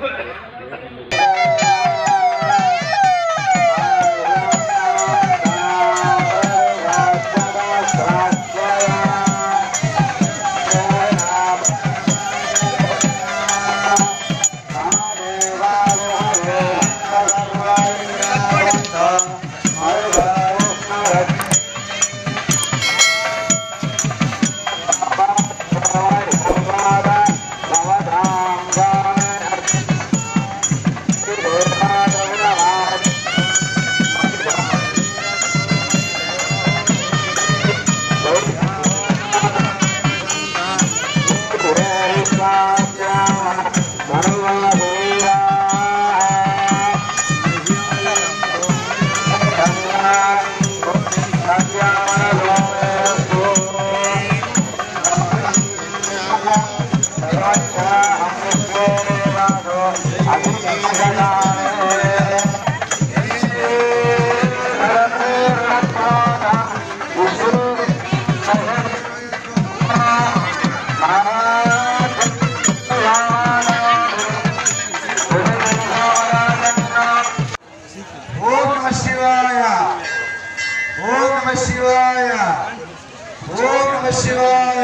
Oh, Om Shivaya Om Shivaya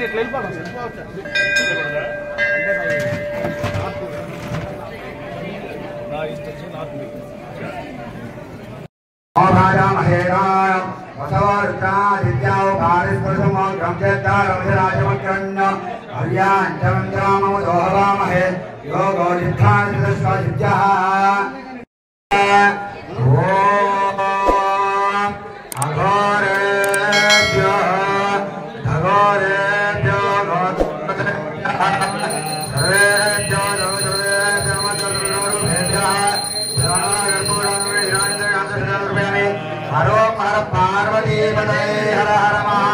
ನಿಟ್ಲ ಇಲ್ಲ ओमायाम हेराय वसवर्ता दित्याव पारिस्पृशम गम्यता रमधराजमकरण्य हर्यां चन्द्रामम दोहवामहे योगो निष्ठानिदस्व दित्याः हरो पर पार्वती हर हर महा